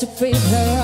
to free her.